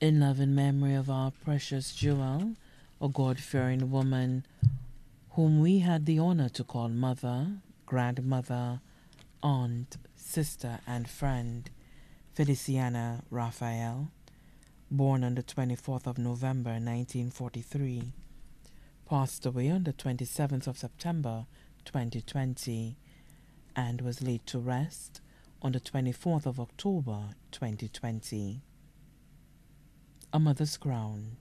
in loving memory of our precious jewel, a God fearing woman whom we had the honor to call mother, grandmother, aunt, sister, and friend, Feliciana Raphael, born on the 24th of November 1943, passed away on the 27th of September 2020, and was laid to rest on the 24th of October 2020. A Mother's Crown.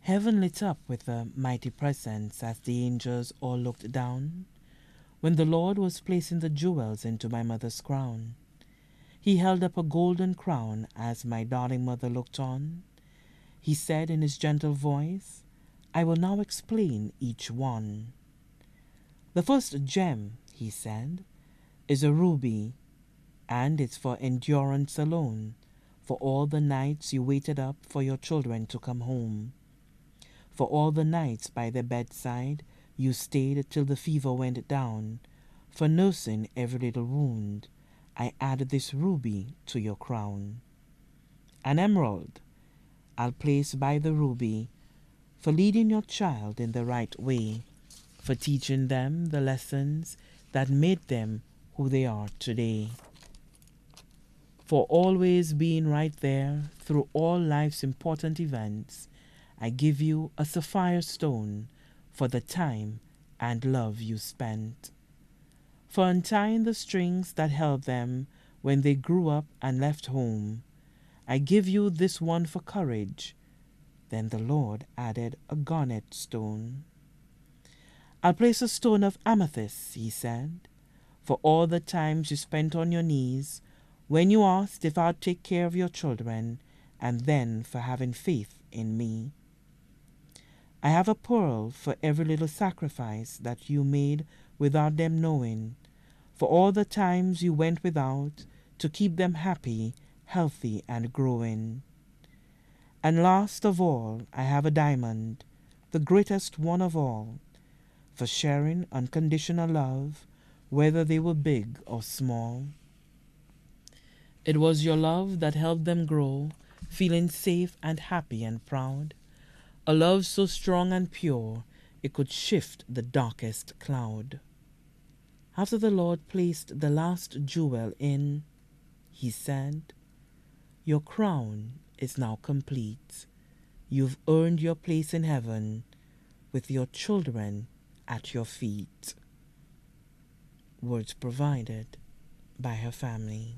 Heaven lit up with a mighty presence as the angels all looked down when the Lord was placing the jewels into my mother's crown. He held up a golden crown as my darling mother looked on. He said in his gentle voice, I will now explain each one. The first gem, he said, is a ruby, and it's for endurance alone, for all the nights you waited up for your children to come home. For all the nights by their bedside you stayed till the fever went down. For nursing every little wound, I add this ruby to your crown. An emerald I'll place by the ruby for leading your child in the right way, for teaching them the lessons that made them who they are today. For always being right there through all life's important events, I give you a sapphire stone for the time and love you spent. For untying the strings that held them when they grew up and left home, I give you this one for courage. Then the Lord added a garnet stone. I'll place a stone of amethyst, he said, for all the times you spent on your knees when you asked if I'd take care of your children, and then for having faith in me. I have a pearl for every little sacrifice that you made without them knowing, for all the times you went without to keep them happy, healthy, and growing. And last of all, I have a diamond, the greatest one of all, for sharing unconditional love, whether they were big or small. It was your love that helped them grow, feeling safe and happy and proud a love so strong and pure it could shift the darkest cloud. After the Lord placed the last jewel in, he said, Your crown is now complete. You've earned your place in heaven with your children at your feet. Words provided by her family.